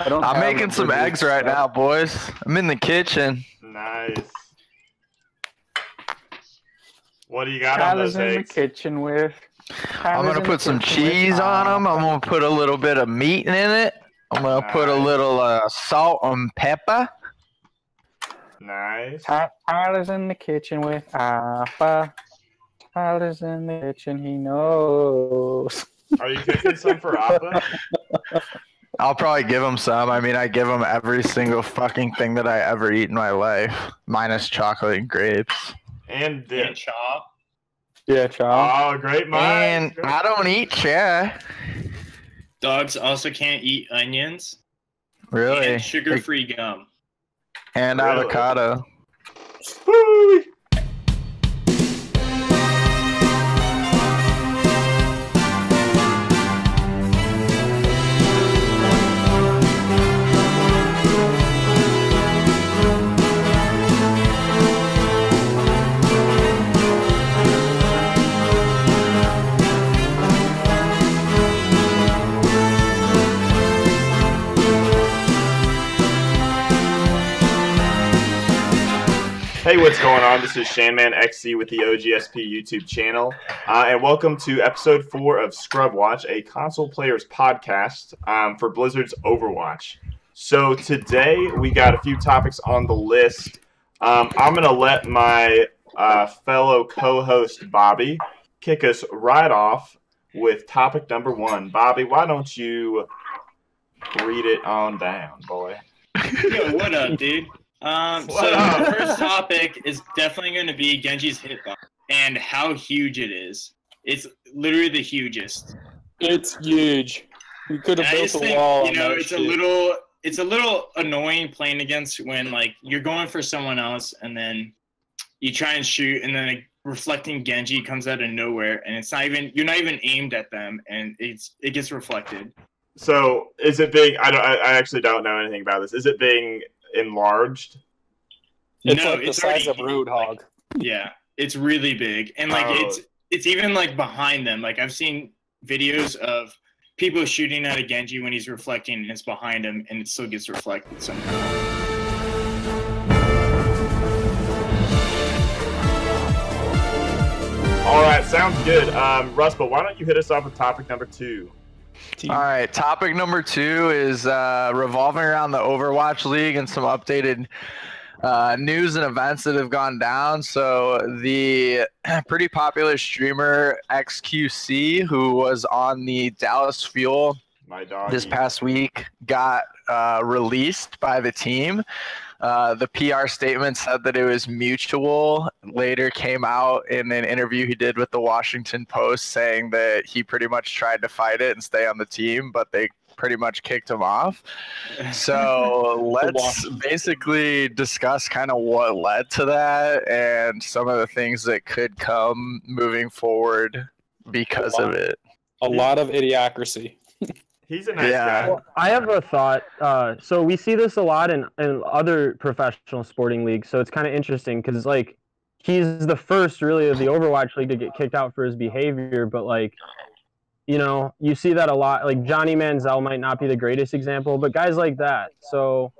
I don't I'm making some Bridges eggs right now, boys. I'm in the kitchen. Nice. What do you got on Tyler's those in the kitchen with. I'm gonna put some kitchen with cheese on them. I'm gonna put a little bit of meat in it. I'm gonna put a little uh, salt and pepper. Nice. Ty- Tyler's in the kitchen with Alpha. Tyler's in the kitchen, he knows. Are you cooking some for Appa? I'll probably give him some. I mean, I give him every single fucking thing that I ever eat in my life, minus chocolate and grapes. And And dip. chop. Yeah, child. Oh, great minds. And I don't eat chair. Dogs also can't eat onions Really? and sugar-free gum. And Really? avocado. Woo! Hey, what's going on? This is Shanman XC with the OGSP YouTube channel, uh, and welcome to episode four of Scrub Watch, a console players podcast um, for Blizzard's Overwatch. So today we got a few topics on the list. Um, I'm gonna let my uh, fellow co-host Bobby kick us right off with topic number one. Bobby, why don't you read it on down, boy? Yo, what up, dude? Um, so What the first topic is definitely going to be Genji's hitbox and how huge it is. It's literally the hugest. It's huge. We could And have I built just a think, wall. you know, that it's a little, it's a little annoying playing against when like you're going for someone else and then you try and shoot and then a reflecting Genji comes out of nowhere and it's not even you're not even aimed at them and it's it gets reflected. So is it being? I don't. I, I actually don't know anything about this. Is it being enlarged? It's no, like the it's size already of huge, like, Roadhog. Yeah, it's really big, and like Oh. it's it's even like behind them. Like I've seen videos of people shooting at a Genji when he's reflecting, and it's behind him, and it still gets reflected somehow. All right, sounds good. Um, Russ, but why don't you hit us off with topic number two? All right, topic number two is uh, revolving around the Overwatch League and some updated uh, news and events that have gone down. So the pretty popular streamer XQC, who was on the Dallas Fuel My this past week, got uh, released by the team. Uh, the PR statement said that it was mutual. Later came out in an interview he did with the Washington Post saying that he pretty much tried to fight it and stay on the team, but they pretty much kicked him off. So let's basically discuss kind of what led to that and some of the things that could come moving forward because of it. A lot of idiocracy. He's a nice Yeah. guy. Well, I have a thought. Uh, so we see this a lot in, in other professional sporting leagues. So it's kind of interesting because like he's the first really of the Overwatch league to get kicked out for his behavior. But like, you know, you see that a lot. Like Johnny Manziel might not be the greatest example, but guys like that. So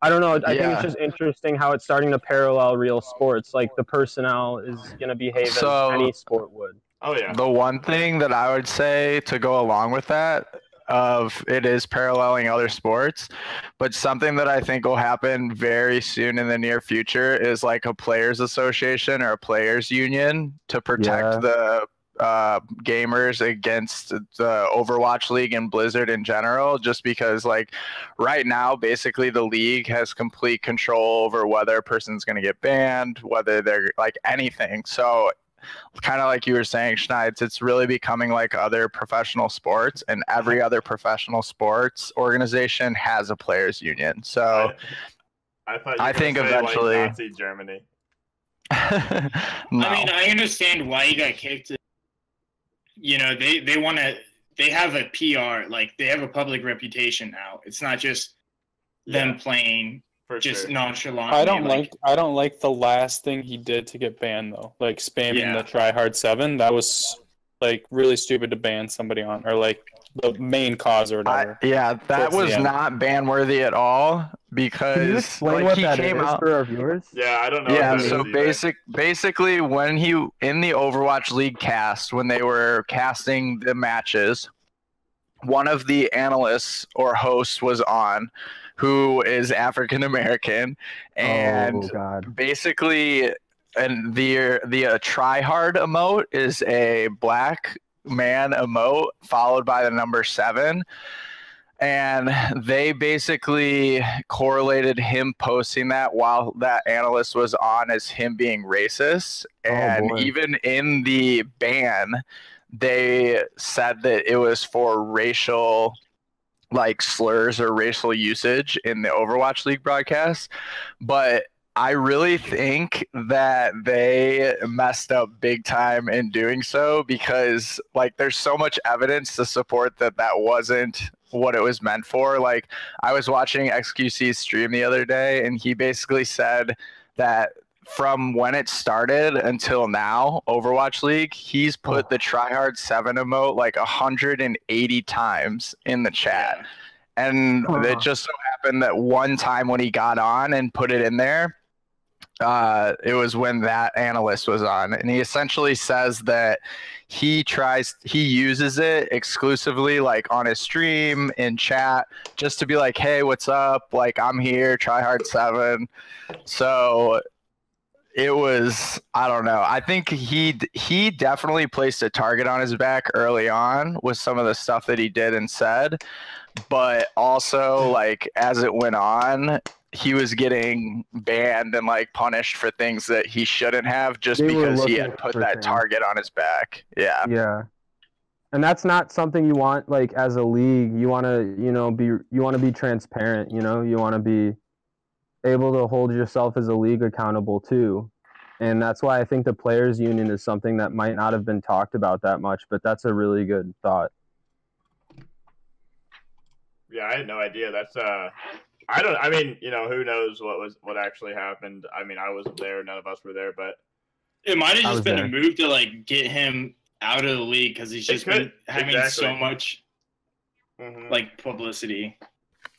I don't know. I think it's just interesting how it's starting to parallel real sports. Like the personnel is going to behave So- as any sport would. Oh yeah. The one thing that I would say to go along with that of it is paralleling other sports, but something that I think will happen very soon in the near future is like a players association or a players union to protect Yeah. the uh, gamers against the Overwatch League and Blizzard in general, just because like right now, basically the league has complete control over whether a person's going to get banned, whether they're like anything. So kind of like you were saying, Schneids, it's really becoming like other professional sports, and every other professional sports organization has a players union. So, I, I thought. You I think eventually- like, Nazi Germany. no. I mean, I understand why you got kicked. You know, they they want to. They have a PR, like they have a public reputation now. It's not just them Yeah, playing for just sure. nonchalant. I don't like I don't like the last thing he did to get banned though. Like spamming Yeah. the try hard seven. That was like really stupid to ban somebody on or like the main cause or I, whatever. yeah, that Towards was end. not ban worthy at all because Can like, what he that came is out. for our viewers? Yeah, I don't know. yeah, so is either. basic basically when he in the Overwatch League cast when they were casting the matches, one of the analysts or hosts was on who is African American. And oh basically and the the uh, try hard emote is a black man emote followed by the number seven. And they basically correlated him posting that while that analyst was on as him being racist. And boy. even in the ban they said that it was for racial like slurs or racial usage in the Overwatch League broadcast but I really think that they messed up big time in doing so because like there's so much evidence to support that that wasn't what it was meant for. Like I was watching XQC's stream the other day and he basically said that from when it started until now, Overwatch League, he's put the tryhard 7 emote like 180 times in the chat. And Huh. it just so happened that one time when he got on and put it in there, uh, it was when that analyst was on. And he essentially says that he tries, he uses it exclusively like on his stream, in chat, just to be like, hey, what's up? Like, I'm here, try hard seven. So it was i don't know i think he he definitely placed a target on his back early on with some of the stuff that he did and said but also like as it went on he was getting banned and like punished for things that he shouldn't have just They because he had put that things. target on his back yeah Yeah. And that's not something you want like as a league. You want to, you know, be you want to be transparent, you know? You want to be able to hold yourself as a league accountable too. And that's why I think the players union is something that might not have been talked about that much, but that's a really good thought. Yeah, I had no idea. That's uh, I don't. I mean, you know, who knows what was what actually happened? I mean, I wasn't there. None of us were there, but It might have just been there. a move to like get him out of the league because he's just could, been having exactly. so much mhm. like publicity.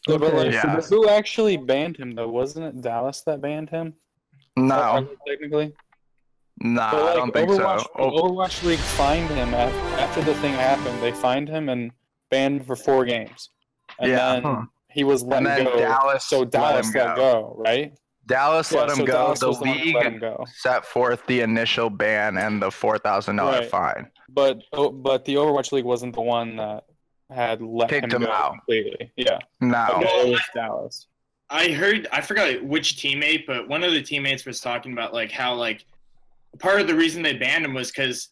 Yeah, but like, Yeah. who actually banned him though? Wasn't it Dallas that banned him? no technically. no But i don't think Overwatch, so oh, Overwatch League fined him af- after the thing happened. They fined him and banned him for four games. And Yeah. then Huh. he was let and then go. dallas so Dallas him let go. go, right? dallas Yeah, let him so go Dallas the was one who league let go. set forth the initial ban and the four thousand dollar Right. fine But oh, but the Overwatch League wasn't the one that had let Kicked him him go out. completely. Yeah, no Okay, it was Dallas. I heard I forgot which teammate, but one of the teammates was talking about like how like part of the reason they banned him was because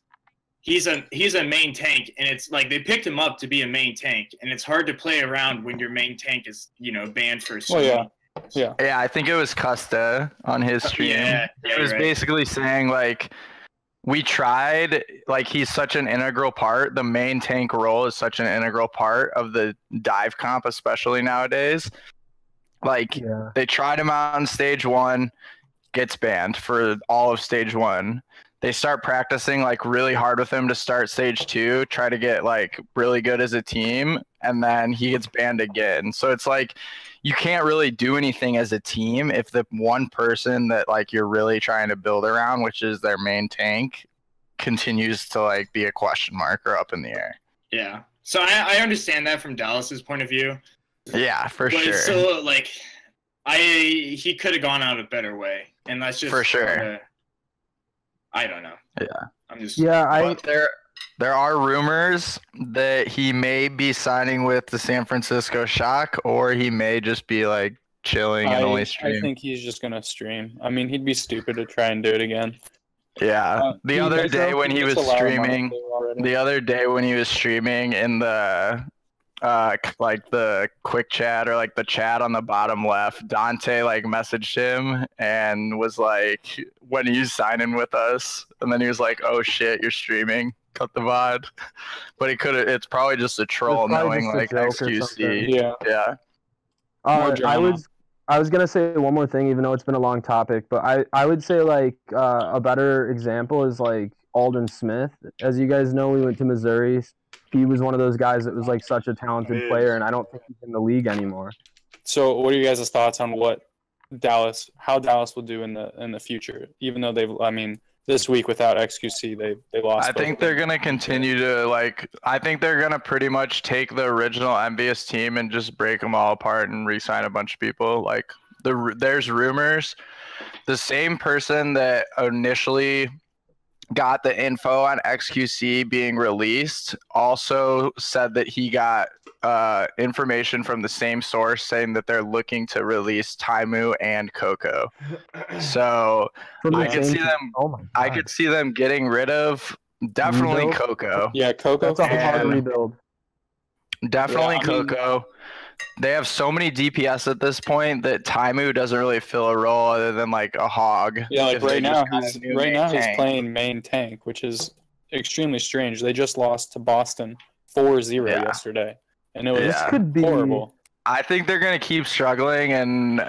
he's a he's a main tank, and it's like they picked him up to be a main tank, and it's hard to play around when your main tank is you know banned for. a Well, yeah. streaming. Yeah, I think it was Custa on his oh, stream. Yeah, he yeah, was right. basically saying like we tried like he's such an integral part. The main tank role is such an integral part of the dive comp especially nowadays. Like Yeah. they tried him out on stage one gets banned for all of stage one. They start practicing like really hard with him to start stage two try to get like really good as a team and then he gets banned again so it's like you can't really do anything as a team if the one person that like you're really trying to build around which is their main tank continues to like be a question mark or up in the air Yeah. So I, I understand that from Dallas's point of view, yeah for but sure it's still like I he could have gone out a better way, and that's just For sure. kinda- I don't know. Yeah. I'm just Yeah, I there there are rumors that he may be signing with the San Francisco Shock, or he may just be like chilling I, and only I think he's just gonna stream. I mean, he'd be stupid to try and do it again. yeah. Uh, the other day when he was a lot of money streaming, the other day when he was streaming in the uh like the quick chat or like the chat on the bottom left Danteh like messaged him and was like when are you signing with us and then he was like oh shit you're streaming cut the vod but he could it's probably just a troll It's knowing like joke or something. xqc yeah, yeah Uh, I was I was gonna say one more thing, even though it's been a long topic, but I I would say like uh, a better example is like Aldon Smith. As you guys know, we went to Missouri. he was one of those guys that was like such a talented player, and I don't think he's in the league anymore. So, what are you guys' thoughts on what Dallas, how Dallas will do in the in the future? Even though they've, I mean, this week without XQC, they they lost. I think they're gonna continue to like. I think they're gonna pretty much take the original MVS team and just break them all apart and re-sign a bunch of people. Like the there's rumors, the same person that initially got the info on XQC being released also said that he got uh, information from the same source saying that they're looking to release Taimou and Cocco. So I could see them. Oh I God. could see them getting rid of definitely Rebuild? Cocco. Yeah, Cocco. That's a hard rebuild. Definitely Yeah, I mean- Cocco. They have so many DPS at this point that Taimou doesn't really fill a role other than like a hog. Yeah, like right now he's right main now he's playing main tank, which is extremely strange. They just lost to Boston 4-0 Yeah. yesterday, and it was Yeah. could be horrible. I think they're gonna keep struggling, and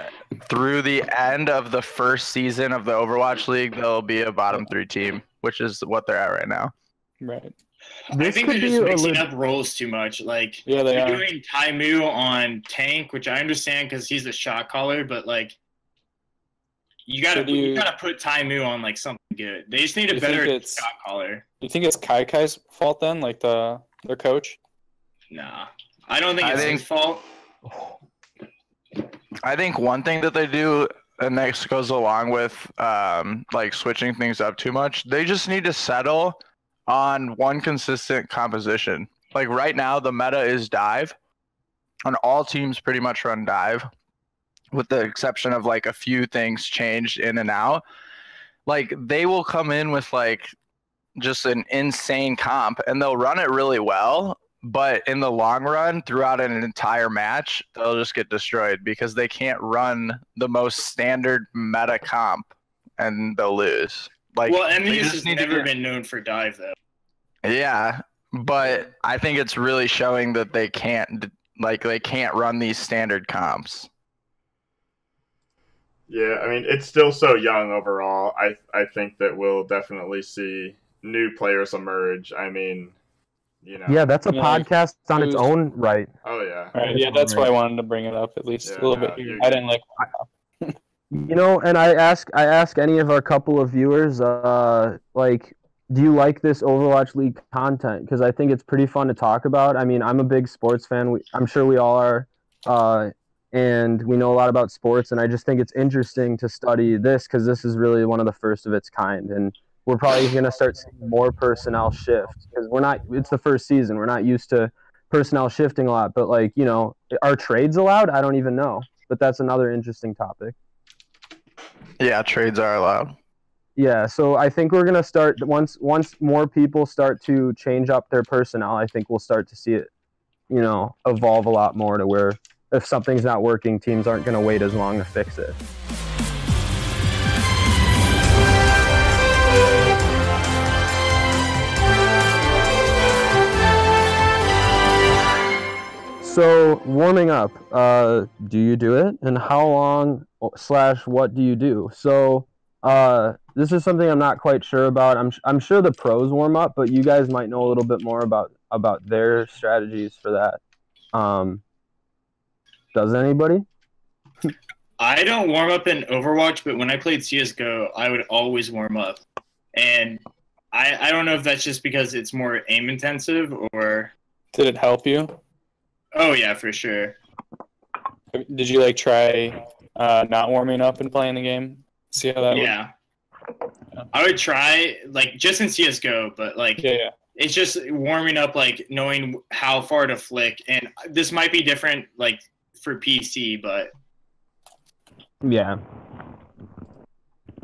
through the end of the first season of the Overwatch League, they'll be a bottom three team, which is what they're at right now. Right. I think could they're just a mixing leg- up roles too much. Like Yeah, they they're are. doing Taimou on tank, which I understand because he's a shot caller, but like you gotta So do you, you- gotta put Taimou on like something good. They just need a You better it's- shot caller. Do you think it's Kyky's fault then, like the their coach? Nah, I don't think I it's think- his fault. I think one thing that they do, and this goes along with um, like switching things up too much, they just need to settle on one consistent composition. Like right now, the meta is dive, and all teams pretty much run dive, with the exception of like a few things changed in and out. Like they will come in with like just an insane comp, and they'll run it really well, but in the long run, throughout an entire match, they'll just get destroyed because they can't run the most standard meta comp and they'll lose. Like, well, they EnVyUs has need to never been known for dive though. yeah, but I think it's really showing that they can't, like, they can't run these standard comps. Yeah, I mean it's still so young overall. I I think that we'll definitely see new players emerge. I mean, you know. Yeah, that's a Yeah, like, podcast on its own right. Oh yeah. Right. Yeah, that's why I wanted to bring it up at least Yeah, a little no, bit here. I didn't like. You know, and I ask I ask any of our couple of viewers, uh, like, do you like this Overwatch League content? Because I think it's pretty fun to talk about. I mean, I'm a big sports fan. We, I'm sure we all are, uh, and we know a lot about sports. And I just think it's interesting to study this because this is really one of the first of its kind. And we're probably going to start seeing more personnel shift because we're not. It's the first season. We're not used to personnel shifting a lot. But like, you know, are trades allowed? I don't even know. But that's another interesting topic. Yeah, trades are allowed. Yeah, so I think we're gonna start once once more people start to change up their personnel. I think we'll start to see it, you know, evolve a lot more to where if something's not working, teams aren't gonna wait as long to fix it. So warming up, uh, do you do it, and how long slash what do you do? So uh, this is something I'm not quite sure about. I'm I'm sure the pros warm up, but you guys might know a little bit more about about their strategies for that. Um, does anybody? I don't warm up in Overwatch, but when I played CS:GO, I would always warm up, and I I don't know if that's just because it's more aim intensive or Did it help you? Oh yeah for sure. Did you like try uh, not warming up and playing the game? See how that? would- Yeah. I would try like just in CS:GO, but like Yeah. Yeah. it's just warming up, like knowing how far to flick, and this might be different like for PC, but Yeah,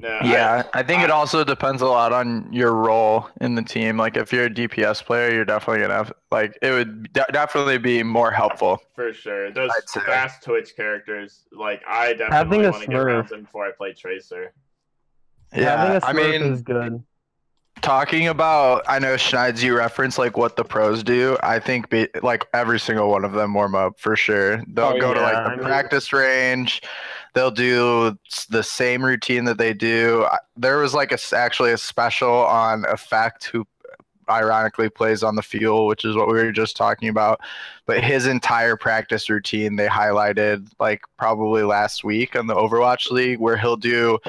Yeah. I- I, think it also depends a lot on your role in the team. Like if you're a DPS player, you're definitely gonna have like it would de- definitely be more helpful. For sure. Those I'd say. fast Twitch characters, like I definitely a want to get around Smurf. them before I play Tracer. Yeah, a Smurf I mean, is good. talking about I know Schneids, you reference like what the pros do. I think be, like every single one of them warm up for sure. They'll Oh, go to yeah, like I the mean- practice range. They'll do the same routine that they do. There was like a actually a special on Effect who ironically plays on the fuel, which is what we were just talking about. But his entire practice routine they highlighted like probably last week on the Overwatch League, where he'll do.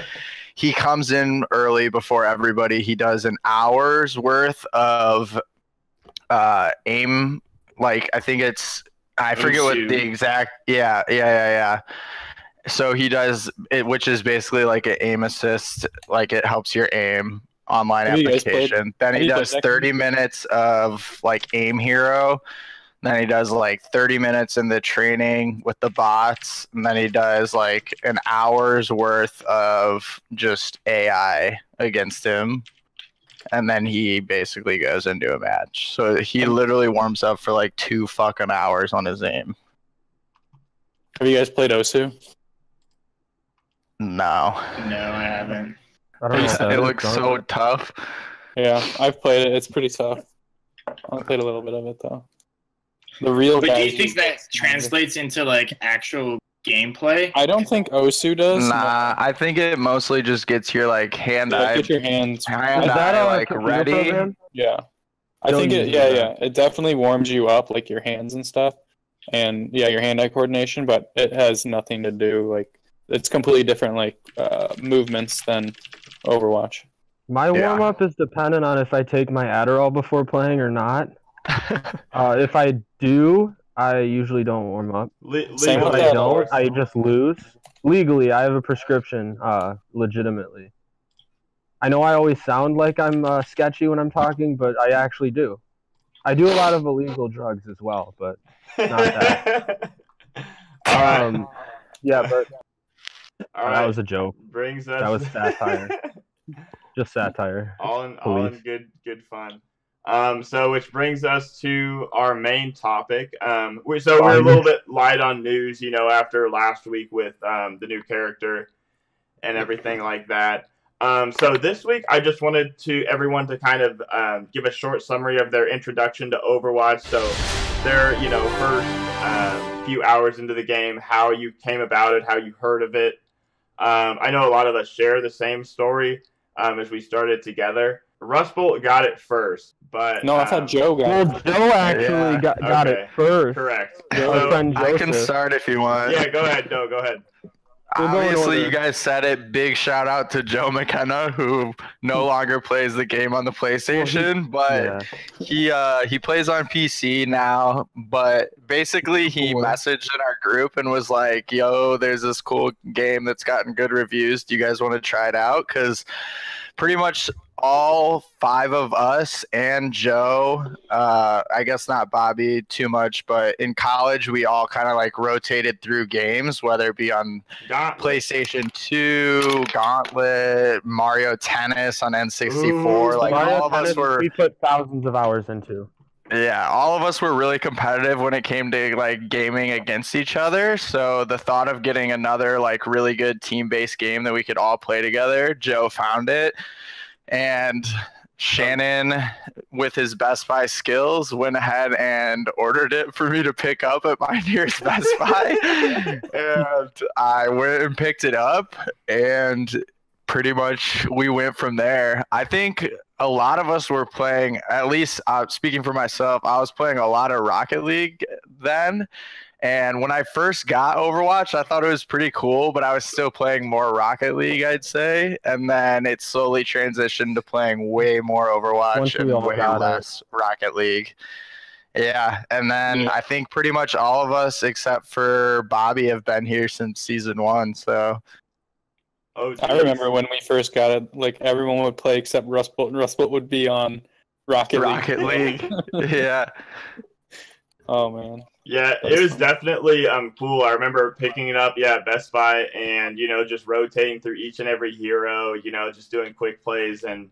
He comes in early before everybody. He does an hour's worth of uh, aim. Like I think it's I forget what the exact. Yeah, yeah, yeah, yeah. So he does it, which is basically like an aim assist. Like it helps your aim online Have application. then he does 30 game? minutes of like aim hero. Then he does like 30 minutes in the training with the bots. And then he does like an hour's worth of just AI against him. And then he basically goes into a match. So he literally warms up for like two fucking hours on his aim. Have you guys played Osu? No. No, I haven't. I don't know. what that it is, looks so it? tough. Yeah, I've played it. It's pretty tough. I played a little bit of it though. The real But do you think that translates into like actual gameplay? I don't think Osu does. Nah, I think it mostly just gets your like hand Yeah, eye, get your hands. hand Is that eye like ready. program? Yeah, I Don't think it. Yeah, that. yeah. It definitely warms you up, like your hands and stuff, and yeah, your hand-eye coordination. But it has nothing to do like it's completely different like uh, movements than Overwatch. My Yeah. warm up is dependent on if I take my Adderall before playing or not. Uh, if I do, I usually don't warm up. Le- Same If with I that. of course. don't, I just lose. Legally, I have a prescription. Uh, legitimately. I know I always sound like I'm uh, sketchy when I'm talking, but I actually do. I do a lot of illegal drugs as well, but not that. Um, yeah, but All that was a joke. brings us that was satire. Just satire. all in all in good good fun. Um, so which brings us to our main topic. Um, we, so we're a little bit light on news, you know, after last week with um, the new character and everything like that. Um, so this week, I just wanted to everyone to kind of um, give a short summary of their introduction to Overwatch. So their, you know, first uh, few hours into the game, how you came about it, how you heard of it. Um, I know a lot of us share the same story um, as we started together. Rustbolt got it first, but No, that's um, thought Joe got. Well, it. Joe actually Yeah, got, got okay. it first. correct. Joe's So- friend I can start if you want. yeah, go ahead. Joe. go ahead. We'll go in Obviously, you guys said it. Big shout out to Joe McKenna, who no longer plays the game on the PlayStation, but Yeah. he uh, he plays on PC now. But basically, he messaged in our group and was like, "Yo, there's this cool game that's gotten good reviews. Do you guys want to try it out?" Because pretty much all five of us and Joe, uh, I guess not Bobby too much, but in college we all kind of like rotated through games, whether it be on Got PlayStation 2, Gauntlet, Mario Tennis on N64. Ooh, like Mario all of us Tennis, were we put thousands of hours into. Yeah, all of us were really competitive when it came to like gaming against each other. So the thought of getting another like really good team-based game that we could all play together, Joe found it. And Shannon, with his Best Buy skills, went ahead and ordered it for me to pick up at my nearest Best Buy. and I went and picked it up, and pretty much we went from there. I think a lot of us were playing, at least uh, speaking for myself, I was playing a lot of Rocket League then. And when I first got Overwatch, I thought it was pretty cool, but I was still playing more Rocket League, I'd say. And then it slowly transitioned to playing way more Overwatch Once and way got it. less Rocket League. Yeah, and then Yeah. I think pretty much all of us except for Bobby have been here since season one. So Oh, I remember when we first got it. Like everyone would play except Russ Rustbolt, and Rustbolt would be on Rocket League. Rocket League, yeah. oh man. Yeah, That's it was fun. definitely um cool. I remember picking it up, yeah, at Best Buy, and you know, just rotating through each and every hero. You know, just doing quick plays and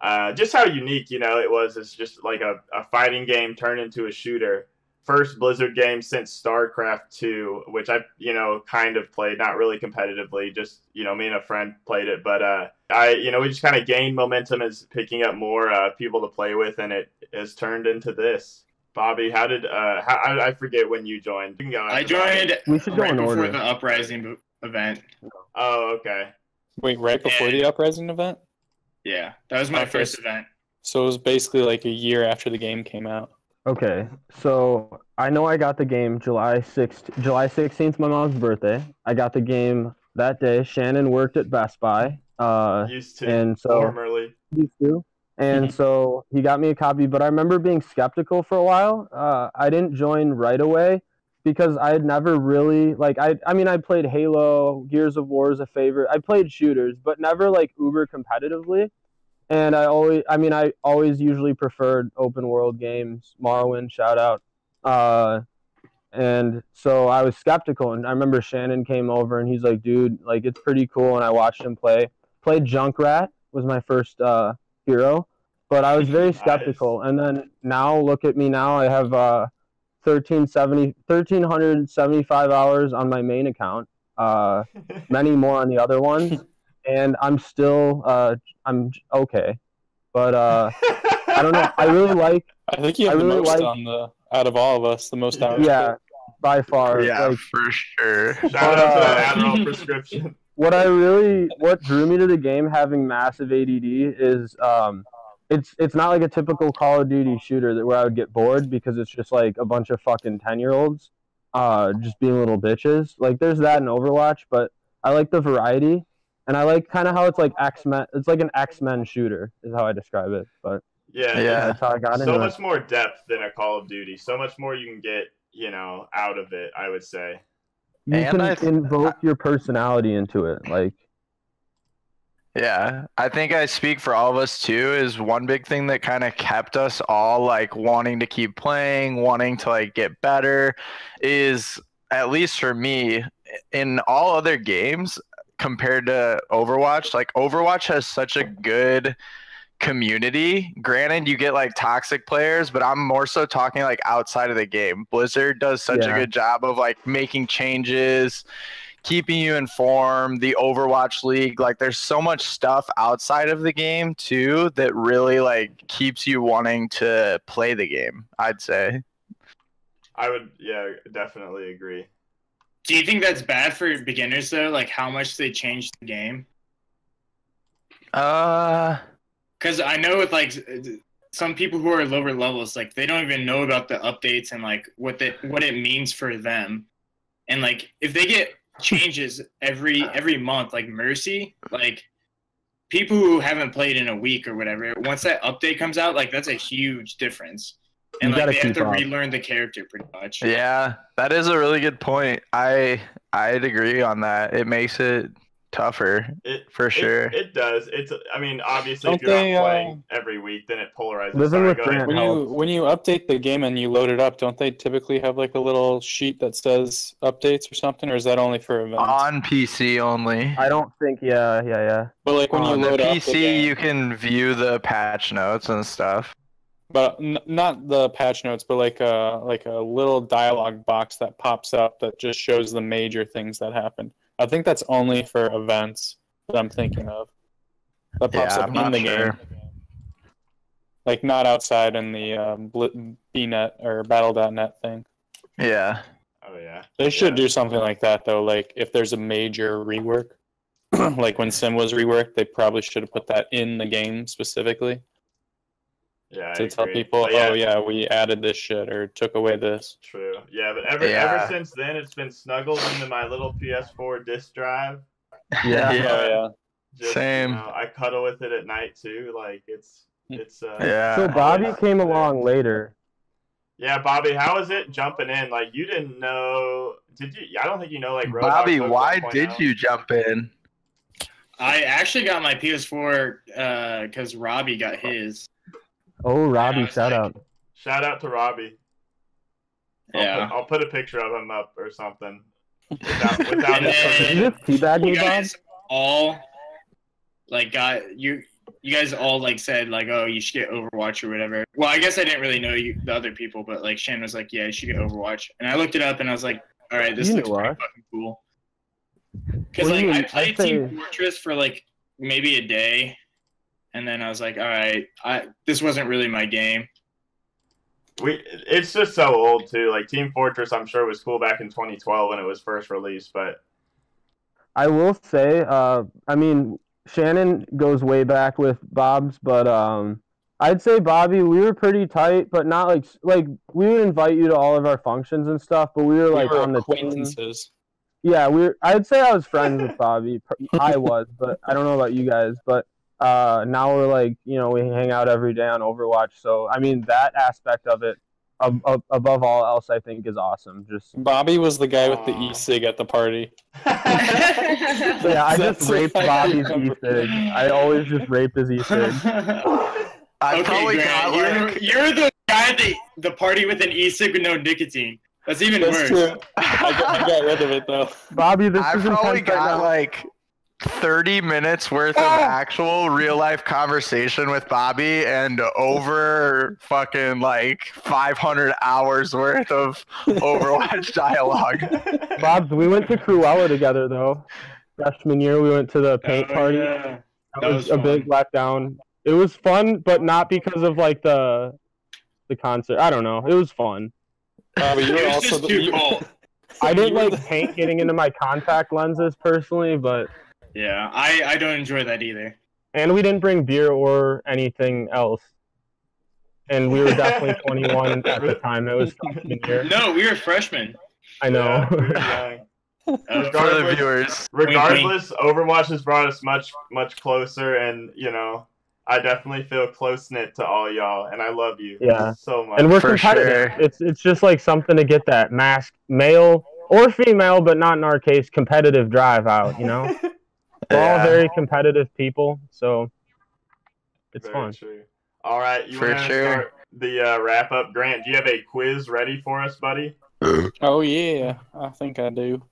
uh, just how unique you know it was. It's just like a, a fighting game turned into a shooter. First Blizzard game since StarCraft Two, which I you know kind of played, not really competitively. Just you know, me and a friend played it, but uh, I you know we just kind of gained momentum as picking up more uh, people to play with, and it has turned into this. Bobby, how did uh how, I, I forget when you joined. You can go I joined We should go right in before order. the uprising event. Oh, okay. Wait, right before the uprising event. Yeah, that was my Okay. first event. So it was basically like a year after the game came out. Okay, so I know I got the game July sixth, July sixteenth, my mom's birthday. I got the game that day. Shannon worked at Best Buy, uh, Used to and so formerly. used to, and so he got me a copy. But I remember being skeptical for a while. Uh, I didn't join right away because I had never really like I. I mean, I played Halo, Gears of War is a favorite. I played shooters, but never like uber competitively. And I always, I mean, I always usually preferred open world games. Morrowind, shout out. Uh, and so I was skeptical, and I remember Shannon came over, and he's like, "Dude, like it's pretty cool." And I watched him play. Played Junkrat was my first uh, hero, but I was very Nice. skeptical. And then now look at me now. I have uh, 1370, 1375 hours on my main account. Uh, many more on the other ones, and I'm still uh, I'm okay. But uh, I don't know. I really like I think you I have the really most like- on the out of all of us, the most hours. yeah, by far. Yeah, Like, for sure. Shout out to that Uh, Adderall prescription. what I really what drew me to the game having massive ADD is um it's it's not like a typical Call of Duty shooter that where I would get bored because it's just like a bunch of fucking 10-year-olds uh just being little bitches. Like there's that in Overwatch, but I like the variety and I like kind of how it's like X-Men it's like an X-Men shooter is how I describe it. But Yeah, Yeah. that's how I got so into it. much more depth than a Call of Duty. So much more you can get, you know, out of it. I would say. You And can I th- invoke your personality into it. Like Yeah, I think I speak for all of us too. Is one big thing that kind of kept us all like wanting to keep playing, wanting to like get better, is at least for me in all other games compared to Overwatch. Like Overwatch has such a good community. Granted, you get like toxic players, but I'm more so talking like outside of the game. Blizzard does such Yeah. a good job of like making changes keeping you informed the overwatch league like there's so much stuff outside of the game too that really like keeps you wanting to play the game i'd say I would, yeah, definitely agree. Do you think that's bad for beginners though? Like how much they changed the game? uh Because I know with like some people who are lower levels, like they don't even know about the updates and like what the what it means for them. And like if they get changes every every month, like Mercy, like people who haven't played in a week or whatever, once that update comes out, like that's a huge difference. And You like gotta they have to up. relearn the character pretty much. yeah that is a really good point i i'd agree on that it makes it tougher It for sure It, does. It's. I mean, obviously, if Don't you're they, not uh, playing every week, then it polarizes. Living Sorry, with go ahead. When you when you update the game and you load it up, don't they typically have like a little sheet that says updates or something, or is that only for events? on pc only I don't think yeah, yeah, yeah. but like when you on the load up the pc game- you can view the patch notes and stuff but n- not the patch notes, but like a like a little dialogue box that pops up that just shows the major things that happen. I think that's only for events that I'm thinking of. That pops Yeah, up I'm in the sure. game, like not outside in the um, Bl- BNet or Battle.net thing. yeah Oh yeah. They should Yeah. do something like that though. Like if there's a major rework, like when Sym was reworked, they probably should have put that in the game specifically Yeah. I to tell agree. people, But "Oh yeah, we added this shit or took away this." True. Yeah, but ever Yeah. ever since then, it's been snuggled into my little PS4 disk drive. Yeah. Yeah. Oh yeah. Just, Same. You know, I cuddle with it at night too. Like it's it's. Uh, yeah So Bobby yeah. came along later. Yeah, Bobby, how is it jumping in? Like you didn't know? Did you? I don't think you know. Like Roblox bobby Code why 1.0. did you jump in I actually got my PS4 because Robbie got his. Oh, Robbie, was shout out. Shout out to Robbie. I'll Yeah. put, I'll put a picture of him up or something. Without, without And his then- you just teabag me, you Bob? guys all like got you you guys all like said like oh you should get overwatch or whatever well i guess i didn't really know you the other people but like shannon was like yeah you should get overwatch and i looked it up and i was like all right this You looks pretty fucking cool because like i played I'd say- team fortress for like maybe a day and then i was like all right i this wasn't really my game We it's just so old too. Like Team Fortress, I'm sure was cool back in 2012 when it was first released, but I will say, uh, I mean, Shannon goes way back with Bob's, but um, I'd say Bobby, we were pretty tight, but not like like we would invite you to all of our functions and stuff, but we were like we were on the team. Yeah, we were, I'd say I was friends with Bobby. I was, but I don't know about you guys. But uh, now we're like, you know, we hang out every day on Overwatch. So I mean, that aspect of it, ab- ab- above all else, I think is awesome. Just Bobby was the guy with the e-cig at the party. so yeah, I just raped Bobby's e-cig. I always just raped his e-cig. I okay, probably Grant, got you're, like you're the guy at the, the party with an e-cig with no nicotine. That's even That's worse. true. I got, I got rid of it though. Bobby, this I is probably intense right got now. like 30 minutes worth of ah. actual real life conversation with Bobby and over fucking like 500 hours worth of Overwatch dialogue. Bob's, we went to Cruella together though. Freshman year, we went to the paint Oh, party. yeah. That, That was, was a big letdown. It was fun, but not because of like the the concert. I don't know. It was fun. Oh, Bobby, you It were also just the, too you, cold. I didn't like paint getting into my contact lenses personally, but Yeah, I, I don't enjoy that either. and we didn't bring beer or anything else. And we were definitely 21 at the time. It was freshman year. No, we were freshmen. I know. Yeah, yeah. For the Regardless- viewers. Regardless, Overwatch has brought us much, much closer, and you know, I definitely feel close knit to all y'all, and I love you Yeah. so much. and we're For competitive. sure. It's it's just like something to get that mask, male or female, but not in our case, competitive drive out. You know, we're all very competitive people, so it's Very fun. true. All right, you For want to sure. start the uh, wrap up? Grant, do you have a quiz ready for us, buddy? Oh yeah, I think I do.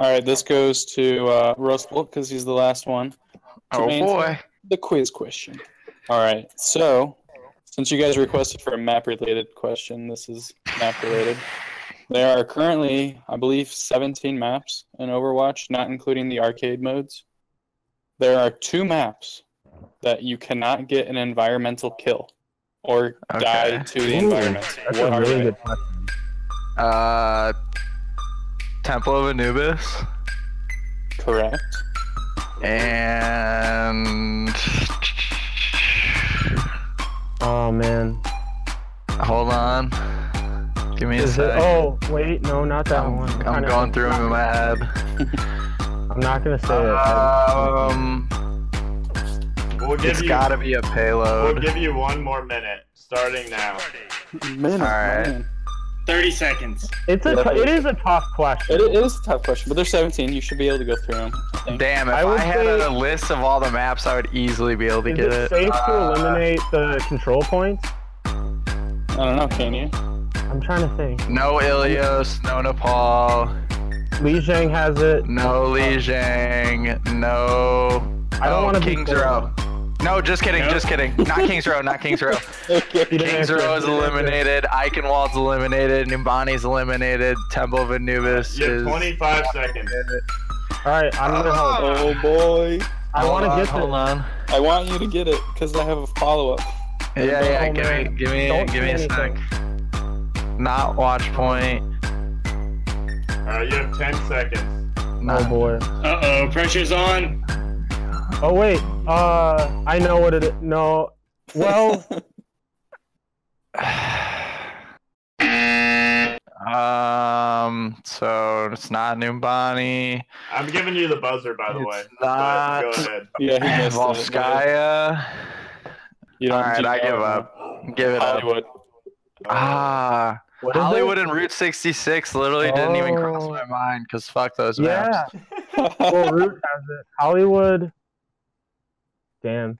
All right, this goes to uh, Rustbolt because he's the last one. to Oh boy. The quiz question. All right, so since you guys requested for a map-related question, this is map-related. There are currently, I believe, 17 maps in Overwatch, not including the arcade modes. There are two maps that you cannot get an environmental kill or die to the Ooh, environment. That's What a are really they? good question. Uh, Temple of Anubis. Correct. And Oh man, hold on. Give me a is it? sec. Oh wait, no, not that I'm, one. I'm Kinda- going through them in my head. I'm not gonna say Um, We'll give it's you. gotta be a payload. We'll give you one more minute, starting now. Minute, All right. man. 30 seconds. It's a it is a tough question. It, it is a tough question, but there's 17. You should be able to go through them. Damn, if I I, would had say- a list of all the maps, I would easily be able to get it it. safe to Uh, eliminate the control points? I don't know. Can you? I'm trying to think. No Ilios, no Nepal, Lijiang has it. no Lijiang, no. I don't oh, want to Kings be Row. No, just kidding, Nope. just kidding. Not Kings Row, not Kings Row. Okay. Kings answer. Row is You didn't eliminated. Eichenwalde's eliminated. Numbani's eliminated. Temple of Anubis You have is. 25 seconds. All right, I'm gonna oh. help. Oh boy. I want to on, get Hold this. on. I want you to get it because I have a follow up. Yeah, yeah. Oh, Give me, give me, Don't give me a say sec. Anything. Not watch point. All right, you have 10 seconds. Oh boy. Uh oh, pressure's on. Oh wait. Uh, I know what it is. No. Well, um. So it's not Numbani. I'm giving you the buzzer, by the It's way. not- go ahead. yeah, he missed it. Volskaya. You don't All right, you I don't give up. Give it up. Hollywood. Ah, what is Hollywood and Route 66 literally didn't even cross Oh. my mind because fuck those Yeah. maps. Well, Root has it. Hollywood. Damn.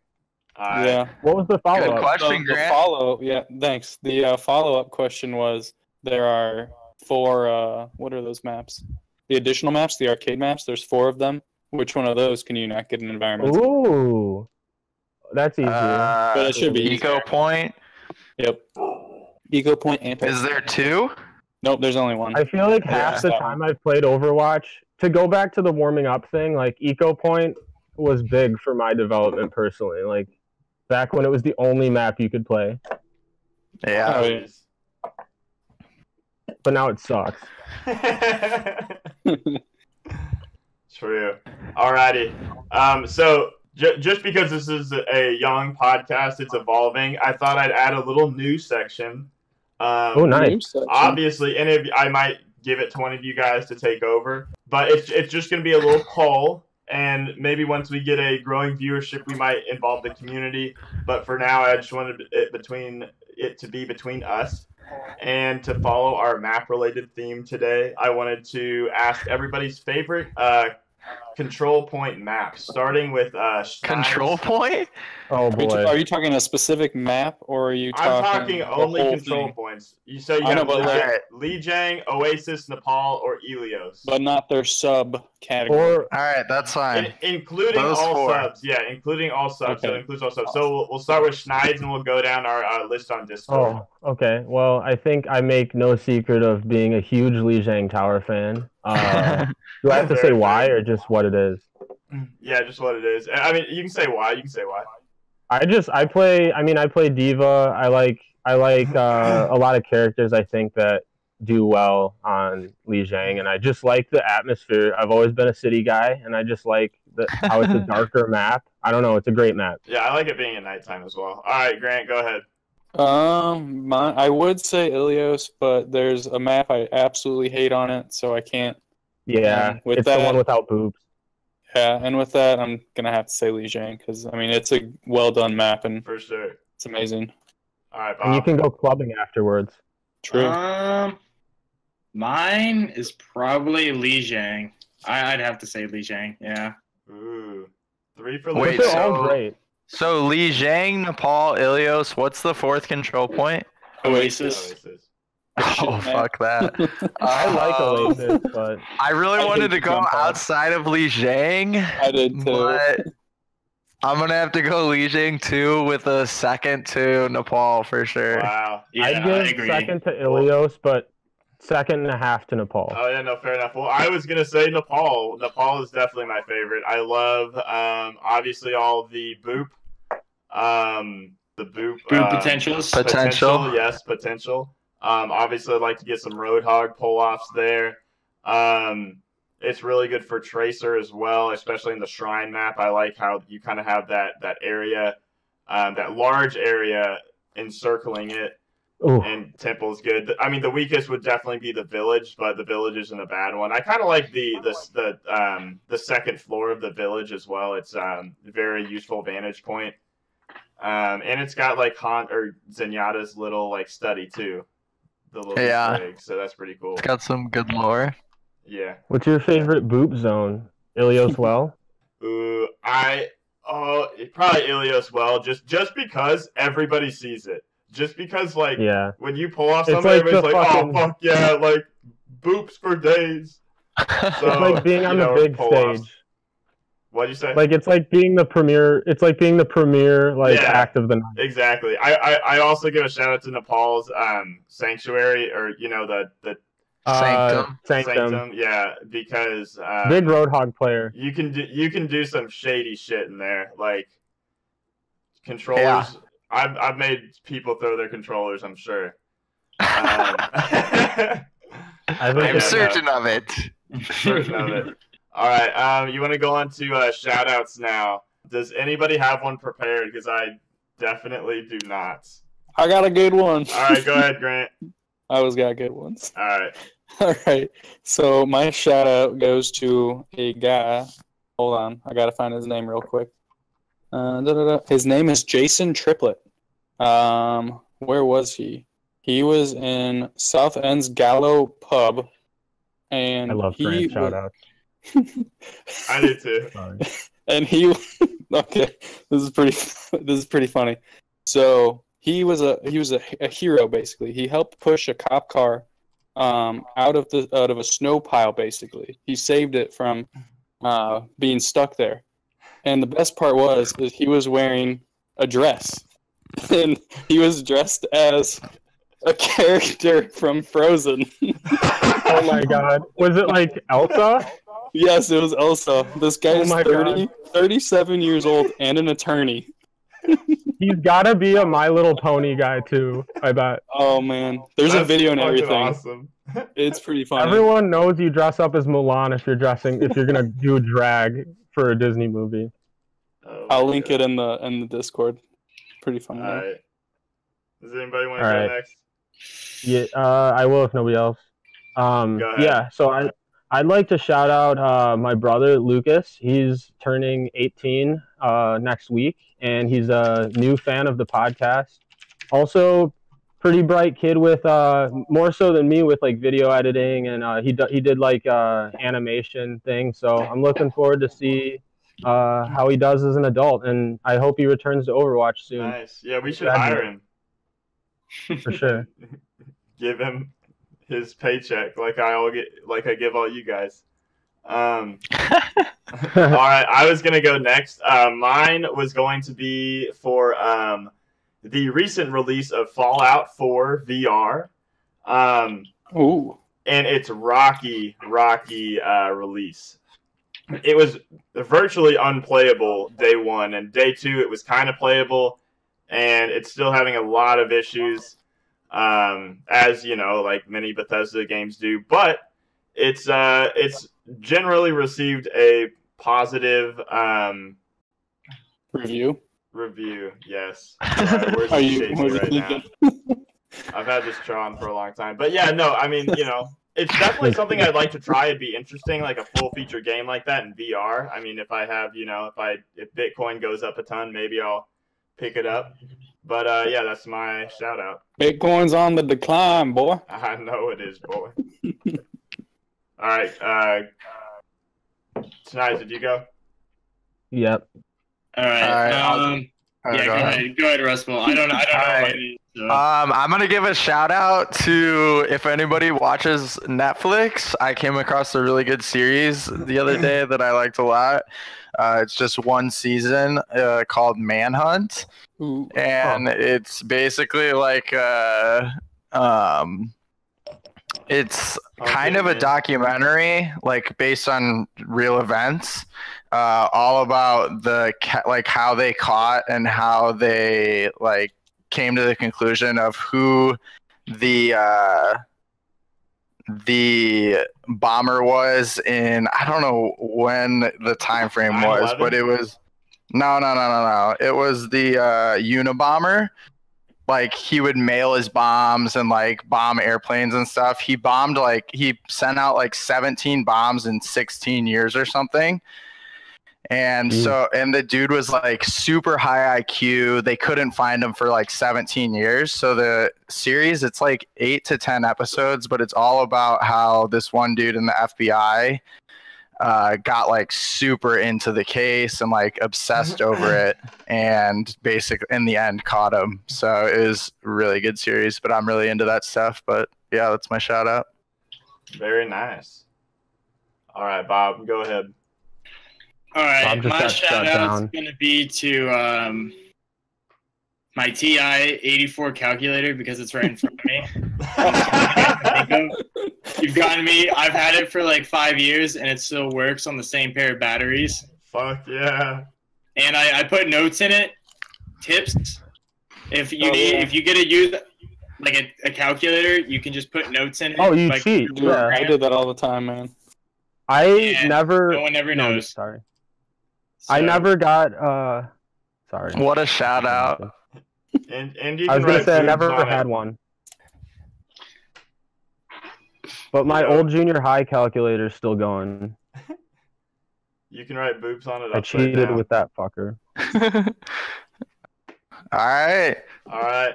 All right. yeah. What was the follow Good up? question, The, the follow, yeah, thanks. The uh, follow-up question was: there are four. Uh, what are those maps? The additional maps, the arcade maps. There's four of them. Which one of those can you not get an environment? Ooh. That's easy. Uh, But it should be Eco easier. Point. Yep. Ecopoint and Is there two? nope. There's only one. I feel like Yeah. half the time I've played Overwatch, to go back to the warming up thing, like Ecopoint was big for my development personally. Like back when it was the only map you could play, Yeah. Oh, yeah. but now it sucks. True. Alrighty. Um, so j- just because this is a young podcast, it's evolving. I thought I'd add a little new section. Um, Oh, nice. Obviously, and if, I might give it to one of you guys to take over, but it's it's just going to be a little poll, and maybe once we get a growing viewership, we might involve the community. But for now, I just wanted it between it to be between us. And to follow our map related theme today, I wanted to ask everybody's favorite uh, control point map, starting with uh, Stein's- Control point? Oh Are you, boy. are you talking a specific map, or are you I'm talking? talking only whole control thing? points. You so you I know, have but Li, like- Lijiang, Oasis, Nepal, or Ilios. but not their sub category. Or All right, that's fine. In- including Those all four. subs, yeah, including all subs. So Okay. includes all subs. So we'll, we'll start with Schneids and we'll go down our uh, list on Discord. oh, okay. Well, I think I make no secret of being a huge Lijiang Tower fan. Uh, do I have to say why or just what it is? Yeah, just what it is. I mean, you can say why. You can say why. I just I play. I mean, I play D.Va. I like I like uh, a lot of characters. I think that do well on Lijiang, and I just like the atmosphere. I've always been a city guy, and I just like the, how it's a darker map. I don't know. It's a great map. Yeah, I like it being at nighttime as well. All right, Grant, go ahead. Um, my, I would say Ilios, but there's a map I absolutely hate on it, so I can't. Yeah, Um, with it's the that- one without boobs. Yeah, and with that, I'm gonna have to say Lijiang because I mean it's a well done map and For sure. it's amazing. All right, And you can go clubbing afterwards. True. Um, mine is probably Lijiang. I, I'd have to say Lijiang. Yeah. Ooh, three for Wait, But Luis. they're all great. So Lijiang, Nepal, Ilios. What's the fourth control point? Oasis. Oasis. Oh fuck that! I like Um, Oasis, but I really I wanted to go jump off. outside of Lijiang, I did too. but I'm gonna have to go Lijiang too with a second to Nepal for sure. Wow. Yeah, I'd I give agree. second to Ilios, but second and a half to Nepal. Oh yeah, no, fair enough. Well, I was gonna say Nepal. Nepal is definitely my favorite. I love, um, obviously all the boop, um, the boop, Boot uh, potentials. Potential. yes, potential. Um, obviously, I'd like to get some Roadhog pull offs there. Um, it's really good for Tracer as well, especially in the Shrine map. I like how you kind of have that that area, um, that large area encircling it Ooh, and Temple's good. I mean, the weakest would definitely be the village, but the village isn't a bad one. I kind of like the the the um the second floor of the village as well. It's um a very useful vantage point. Um, and it's got like Han or Zenyatta's little like study too, the little Yeah. Egg, so that's pretty cool. It's got some good lore. Yeah. what's your favorite boop zone? Ilios well? Ooh, I oh probably Ilios well just just because everybody sees it. Just because like Yeah. when you pull off It's something, like the everybody's like, fucking- "Oh fuck yeah!" Like boops for days. So, It's like being on you the know, big pull-offs. stage. What'd you say? Like it's like being the premier. It's like being the premier like Yeah. act of the night. exactly. I, I I also give a shout out to Nepal's um sanctuary or you know the the Uh, Sanctum. Sanctum. sanctum. Yeah, because um, Big Roadhog player. you can do you can do some shady shit in there like controllers. Yeah. I've I've made people throw their controllers. I'm sure. Um, I think I'm certain of it. certain of it. All right. Um, you want to go on to uh, shout outs now? Does anybody have one prepared? Because I definitely do not. I got a good one. All right, go ahead, Grant. I always got good ones. All right. All right. So my shout out goes to a guy. Hold on, I gotta find his name real quick. Uh, da-da-da. His name is Jason Triplett. Um, where was he? He was in South End's Gallo Pub, and I love he Grant shout wa- outs. I did too. Sorry. and he okay this is pretty this is pretty funny so he was a he was a, a hero basically he helped push a cop car um out of the out of a snow pile basically he saved it from uh being stuck there and the best part was is he was wearing a dress. And he was dressed as a character from frozen. Oh my god. Was it like Elsa? yes it was elsa. This guy Oh is my 30 37 years old and an attorney He's got to be a My Little Pony guy too. I bet. Oh man, there's a video and everything. Awesome. It's pretty funny. Everyone knows you dress up as Mulan if you're dressing if you're gonna do drag for a Disney movie. Oh I'll link God. it in the in the Discord. Pretty funny. All right. Does anybody want to All go right. next? Yeah, uh, I will if nobody else. Um, Go ahead. yeah, so I I'd like to shout out uh, my brother Lucas. He's turning 18 uh, next week, and he's a new fan of the podcast. Also, pretty bright kid with uh, more so than me with like video editing, and uh, he do- he did like uh, animation thing. So I'm looking forward to see uh, how he does as an adult, and I hope he returns to Overwatch soon Nice. Yeah, we should hire him. for sure. Give him his paycheck like I all get like I give all you guys. Um all right, I was gonna go next. Uh, mine was going to be for um, the recent release of Fallout 4 VR, um, Ooh. and its rocky, rocky uh, release. It was virtually unplayable day one, and day two it was kind of playable, and it's still having a lot of issues, um, as you know, like many Bethesda games do. But it's uh, it's generally received a positive um, Review. review. Yes. Sorry, words Are are you? shaky What are you right now. I've had this Tron for a long time, but yeah, no, I mean, you know, it's definitely something I'd like to try. It'd be interesting, like a full feature game like that in VR. I mean, if I have, you know, if I if Bitcoin goes up a ton, maybe I'll pick it up. But uh, yeah, that's my shout out. Bitcoin's on the decline, boy. I know it is, boy. All right, uh, tonight, did you go? Yep. All right. All right, I'll- um, Alright, yeah, go go ahead. ahead. Go ahead, Russ. Well, I don't. I don't know. All right. What it is, so- Um, I'm gonna give a shout out to if anybody watches Netflix. I came across a really good series the other day that I liked a lot. Uh, it's just one season uh, called Manhunt, Ooh. and it's basically like uh, um, it's Oh, kind of a documentary, like based on real events, uh, all about the ca- like how they caught and how they like came to the conclusion of who the uh, the bomber was in. I don't know when the time frame was, 9/11? but it was no, no, no, no, no. It was the uh, Unabomber like he would mail his bombs and like bomb airplanes and stuff. He bombed like he sent out like 17 bombs in 16 years or something. And Jeez. so and the dude was like super high IQ. They couldn't find him for like 17 years. So the series it's like 8 to 10 episodes, but it's all about how this one dude in the FBI uh, got like super into the case and like obsessed over it and basically in the end caught him so it was a really good series but i'm really into that stuff but yeah that's my shout out Very nice. All right, Bob, go ahead. All right, Bob just my got shout out is going to be to um, my TI 84 calculator because it's right in front of me. You've gotten me. I've had it for like five years and it still works on the same pair of batteries. Fuck yeah. And I, I put notes in it, tips. If you Oh, need, yeah. if you get a use like a, a calculator, you can just put notes in it. Oh, you like, cheat. Yeah. I did that all the time, man. I Yeah, never. No one ever no, knows. Sorry. I never got. uh Sorry. what a shout out And and you I was gonna say I never on had it. one. But my Yeah. old junior high calculator is still going. You can write boobs on it. I cheated down. with that fucker. all right All right.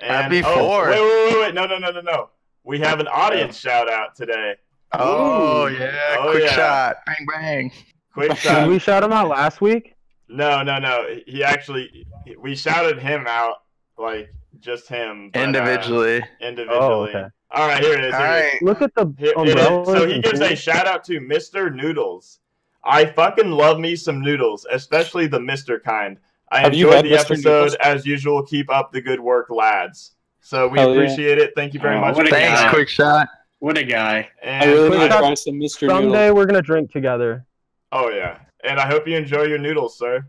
And, Happy oh, four. Wait, wait, wait, wait. No, no, no, no, no. We have an audience shout out today. oh Ooh. yeah Oh, quick yeah. shot bang bang Quick Did shout. we shout him out last week? No, no, no. He actually, we shouted him out, like just him. but, uh, individually individually. Oh, okay. All right, here it is. all Here it is. right Look at the Here- it is. umbrellas. So he and gives a shout out to Mr. Noodles. I fucking love me some noodles, especially the Mr. kind. I Have you enjoyed had the Mr. episode Noodles? as usual. Keep up the good work, lads. So we Hell yeah. appreciate it. Thank you very Oh, much. what a thanks guy. quick shot What a guy. And I really want to try some Mr. Someday Noodle. we're gonna drink together. Oh yeah, and I hope you enjoy your noodles, sir.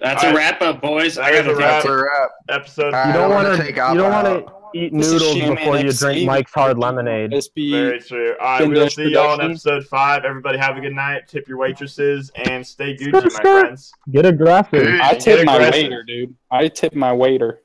That's All a right. wrap up, boys. That I is gotta a wrap. That's a wrap. Episode. I You don't don't wanna want to. You don't want to eat noodles before you drink Mike's Hard Lemonade. SB. Very true. All right, we'll Dash see y'all in episode five. Everybody have a good night. Tip your waitresses and stay Gucci, my friends. Get aggressive. Hey. I Get tip my waiter, dude. I tip my waiter.